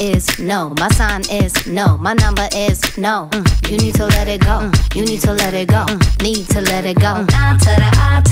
is no. My sign is no. My number is no. Mm. You need to let it go. Mm. You need to let it go. Mm. Need to let it go. Mm. to to the eye